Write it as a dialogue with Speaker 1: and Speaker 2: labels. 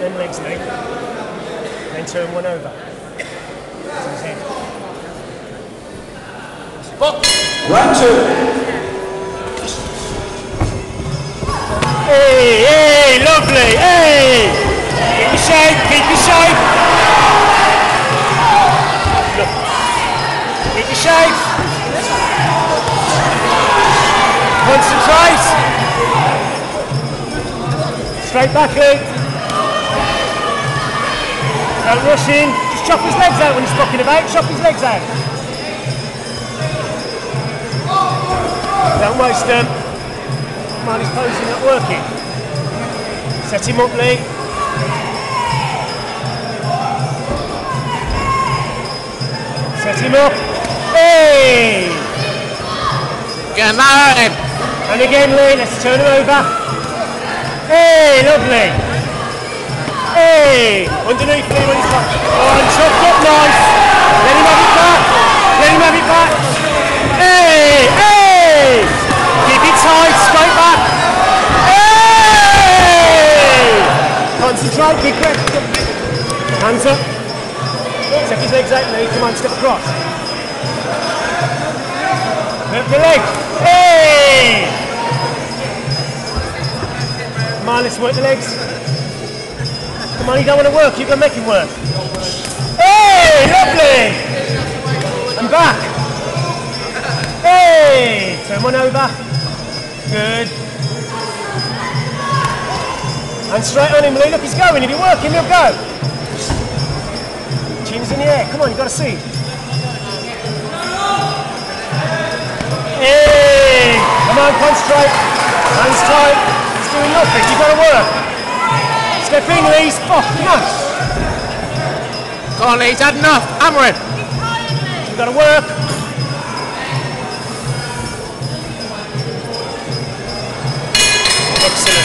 Speaker 1: then legs, Lee. Then turn one over. To his head.
Speaker 2: Round two.
Speaker 1: Hey, hey, lovely, hey! Keep your shape, keep your shape. Look. Keep your shape. Concentrate. Straight back, Lee. Don't rush in. Just chop his legs out when he's fucking about. Chop his legs out. Don't waste them. Man, he's posing, not working. Set him up, Lee. Set him up. Hey!
Speaker 3: Get married.
Speaker 1: And again, Lee, let's turn him over. Hey, lovely. Hey! Underneath Lee when he's back. Oh, and tucked up nice. Let him have it back. Let him have it back. Hey! Hey! Keep it tight, straight back. Hey! Concentrate, big breath. Hands up. Step his legs out, Lee. Come on, step across. Lift the leg. Hey! Come on, let's work the legs. Come on, you don't want to work, you can make him work. Hey, lovely! And back. Hey! Turn one over. Good. And straight on him, Lee. Look, he's going. If you work him, he'll go. Chin's in the air. Come on, you've got to see. Hey! Come on, concentrate. Hands tight. He's doing nothing. You've got to work. Slipping Lees. Oh, nice.
Speaker 3: Go on, Lees. Had enough. Hammer it.
Speaker 1: You've got to work. Excellent.